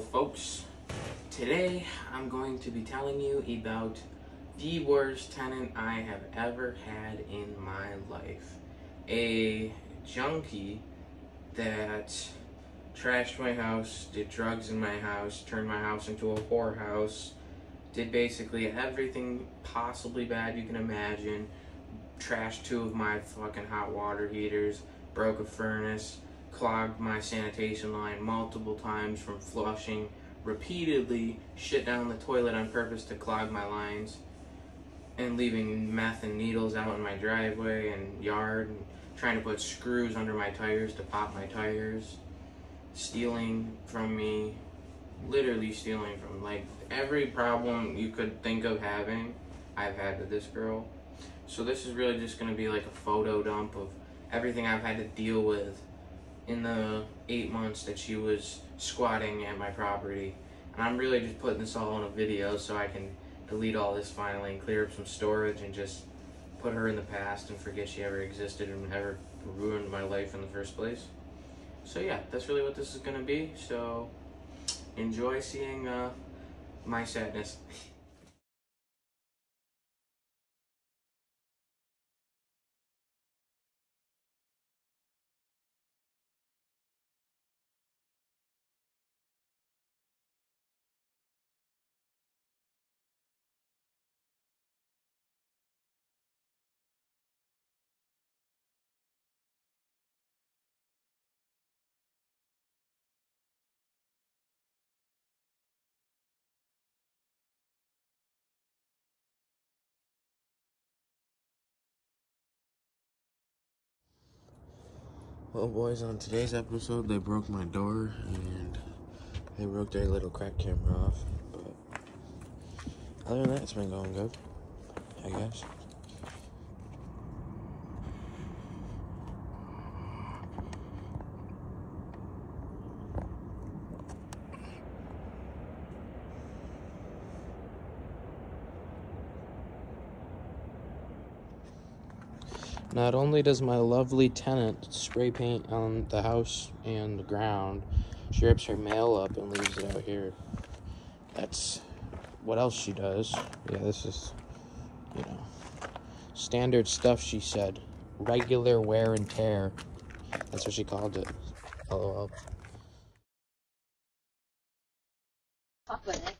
folks. Today I'm going to be telling you about the worst tenant I have ever had in my life. A junkie that trashed my house, did drugs in my house, turned my house into a whorehouse, did basically everything possibly bad you can imagine, trashed two of my fucking hot water heaters, broke a furnace, clogged my sanitation line multiple times from flushing repeatedly shit down the toilet on purpose to clog my lines and leaving meth and needles out in my driveway and yard and trying to put screws under my tires to pop my tires stealing from me literally stealing from like every problem you could think of having i've had with this girl. So this is really just to be like a photo dump of everything i've had to deal with in the eight months that she was squatting at my property. And I'm really just putting this all on a video so I can delete all this finally and clear up some storage and just put her in the past and forget she ever existed and ever ruined my life in the first place. So yeah, that's really what this is gonna be. So enjoy seeing uh, my sadness. Well, boys, on today's episode, they broke my door and they broke their little crack camera off. But other than that, it's been going good, I guess. Not only does my lovely tenant spray paint on the house and the ground, she rips her mail up and leaves it out here. That's what else she does. Yeah, this is, you know, standard stuff, she said. Regular wear and tear. That's what she called it. LOL. With it.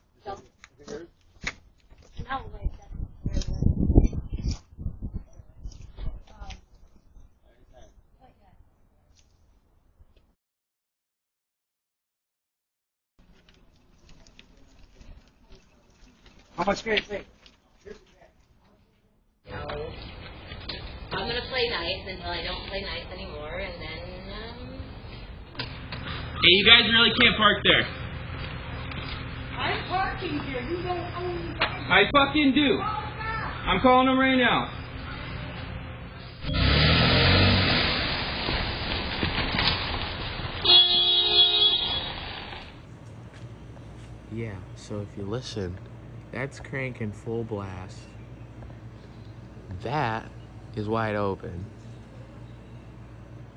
How much can it take? No. I'm gonna play nice until I don't play nice anymore, and then. Um... Hey, you guys really can't park there. I'm parking here. You don't own the I fucking do. I'm calling them right now. Yeah, so if you listen, that's cranking full blast. That is wide open.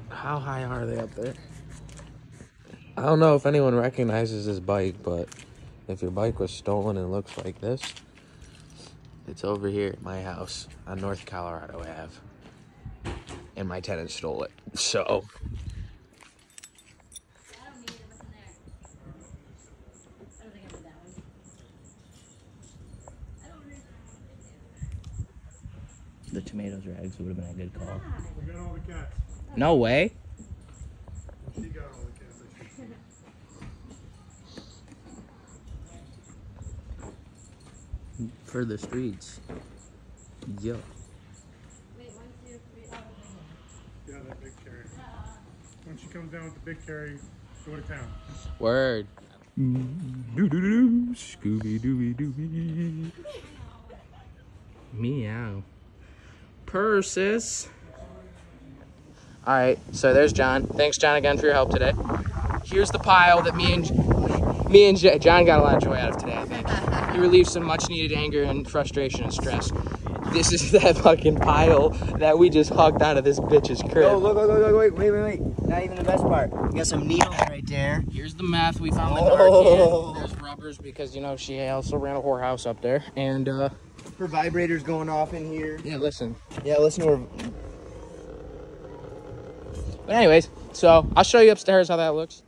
How high are they up there? I don't know if anyone recognizes this bike, but if your bike was stolen and looks like this, it's over here at my house on North Colorado Ave. And my tenant stole it. So tomatoes or eggs would have been a good call. We got all the cats. No way. She got all the cats. For the streets. Yo. Yeah, that big carry. When she comes down with the big carry, go to town. Word. Scooby Dooby Dooby. Meow. Persis. All right, so there's John. Thanks, John, again for your help today. Here's the pile that me and me and J- John got a lot of joy out of today. I think he relieved some much-needed anger and frustration and stress. This is that fucking pile that we just hugged out of this bitch's crib. Oh, look, look, look, look, wait, wait, wait, wait. Not even the best part. You got some needles right there. Here's the meth we found in Oh. Narcan. There's rubbers because you know she also ran a whorehouse up there. And uh Her vibrator's going off in here. yeah, listen. Yeah, listen to her. But anyways, so I'll show you upstairs how that looks.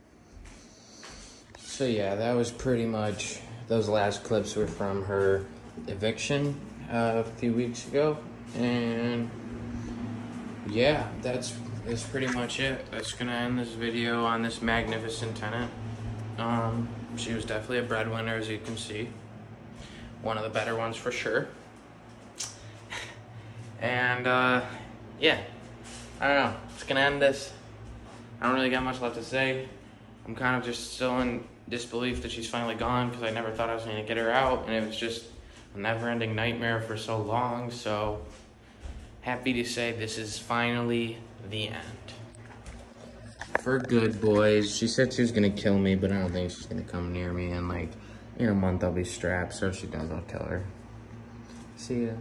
So yeah, that was pretty much those last clips were from her eviction uh, a few weeks ago, and yeah, that's that's pretty much it. That's gonna end this video on this magnificent tenant. Um, she was definitely a breadwinner, as you can see. One of the better ones for sure. And uh, yeah, I don't know. It's gonna end this. I don't really got much left to say. I'm kind of just still in disbelief that she's finally gone because I never thought I was gonna get her out, and it was just a never-ending nightmare for so long. So happy to say this is finally the end. For good, boys. She said she was gonna kill me, but I don't think she's gonna come near me. And like in a month, I'll be strapped. So if she does, I'll kill her. See ya.